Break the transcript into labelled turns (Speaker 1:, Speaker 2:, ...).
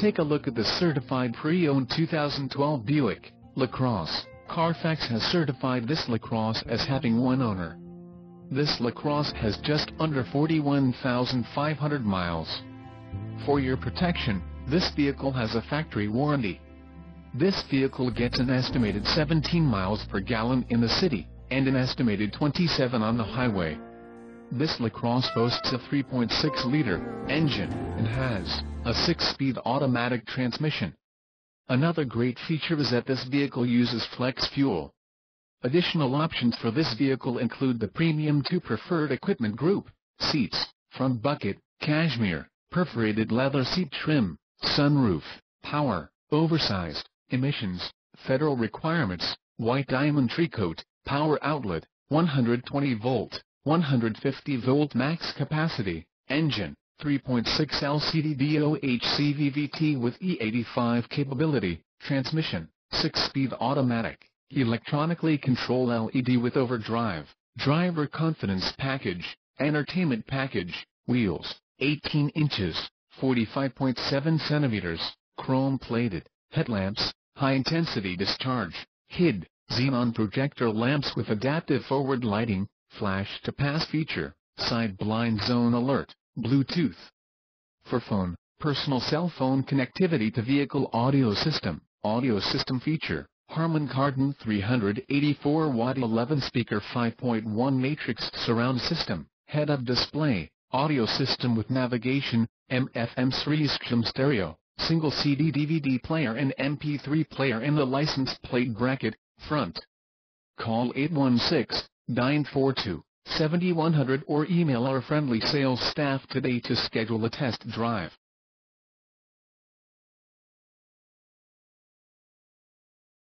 Speaker 1: Take a look at the certified pre-owned 2012 Buick LaCrosse. Carfax has certified this LaCrosse as having one owner. This LaCrosse has just under 41,500 miles. For your protection, this vehicle has a factory warranty. This vehicle gets an estimated 17 miles per gallon in the city, and an estimated 27 on the highway. This LaCrosse boasts a 3.6-liter engine, and has a 6-speed automatic transmission. Another great feature is that this vehicle uses flex fuel. Additional options for this vehicle include the Premium 2 Preferred Equipment Group, seats, front bucket, cashmere, perforated leather seat trim, sunroof, power, oversized, emissions, federal requirements, white diamond tricoat, power outlet, 120 volt, 150 volt max capacity, engine, 3.6 LCD DOH CVVT with E85 capability, transmission, 6-speed automatic, electronically control LED with overdrive, driver confidence package, entertainment package, wheels, 18 inches, 45.7 centimeters, chrome plated, headlamps, high-intensity discharge, HID, xenon projector lamps with adaptive forward lighting, flash to pass feature, side blind zone alert, Bluetooth. For phone, personal cell phone connectivity to vehicle audio system, audio system feature, Harman Kardon 384 watt 11 speaker 5.1 matrix surround system, head-up display, audio system with navigation, MFM stream stereo, single CD DVD player and MP3 player in the license plate bracket, front. Call 816-942-7100 or email our friendly sales staff today to schedule a test drive.